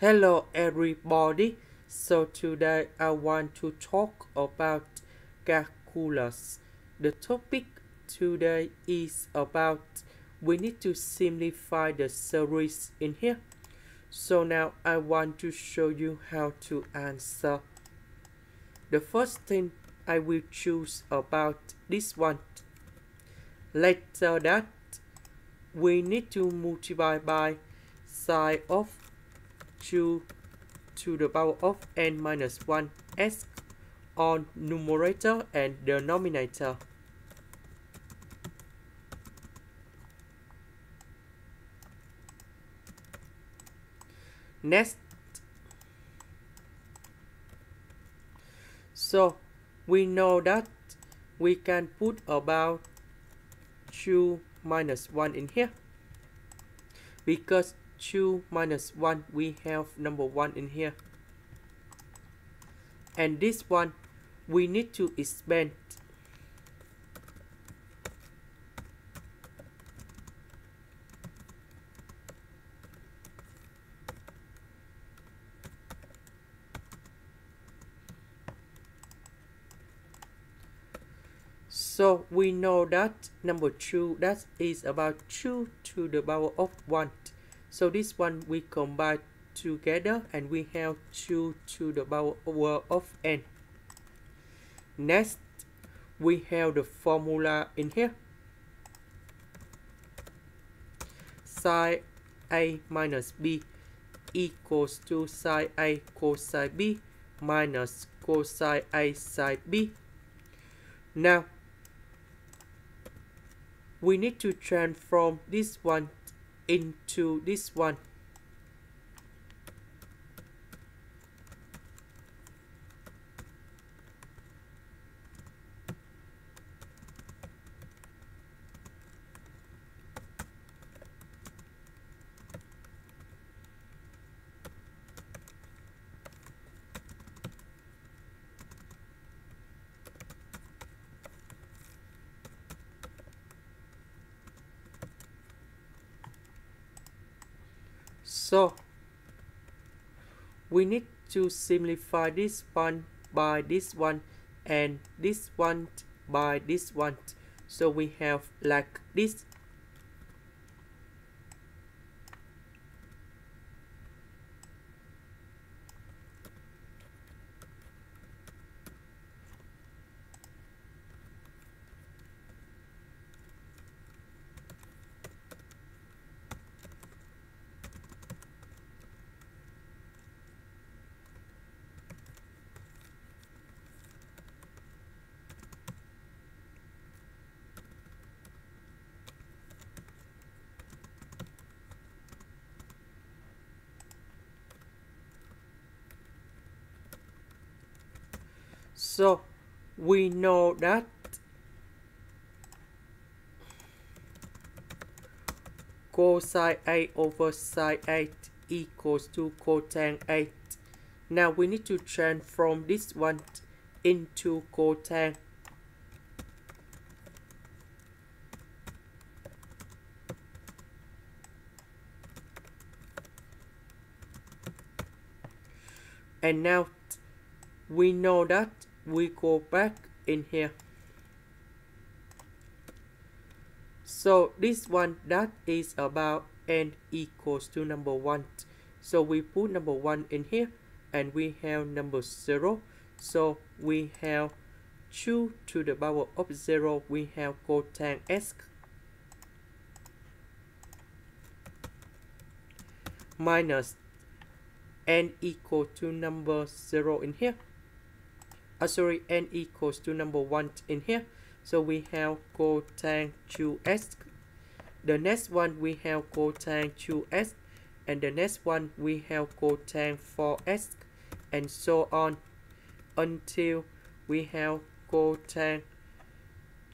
Hello everybody. So today I want to talk about calculus. The topic today is about we need to simplify the series in here. So now I want to show you how to answer. The first thing I will choose about this one. Later that we need to multiply by sine of 2 to the power of n minus 1 s on numerator and denominator. Next, so we know that we can put about 2 minus 1 in here because 2 minus 1 we have number 1 in here and this one we need to expand So we know that number 2 that is about 2 to the power of 1. So this one we combine together and we have 2 to the power of n. Next, we have the formula in here. Sine A minus B equals to sine A cosine B minus cosine A sine B. Now, we need to transform this one into this one So we need to simplify this one by this one and this one by this one. So we have like this So we know that cosine 8 over sine 8 equals to cotangent 8. Now we need to transform this one into cotangent. And now we know that we go back in here. So this one that is about n equals to number one. So we put number one in here and we have number zero. So we have 2 to the power of 0 we have cotangent s. Minus n equal to number 0 in here uh, sorry n equals to number one in here. So we have cotangent 2s the next one we have cotangent 2s and the next one we have cotangent 4s and so on until we have cotangent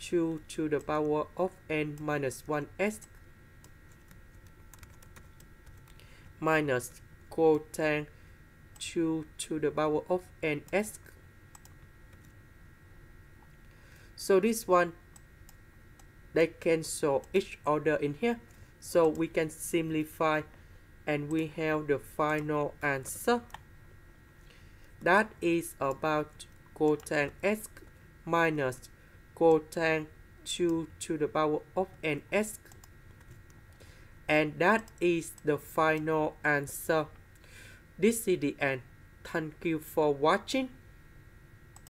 2 to the power of n minus 1s minus cotangent 2 to the power of ns so this one they cancel each other in here. So we can simplify and we have the final answer. That is about cotang x minus cotang 2 to the power of ns and that is the final answer. This is the end. Thank you for watching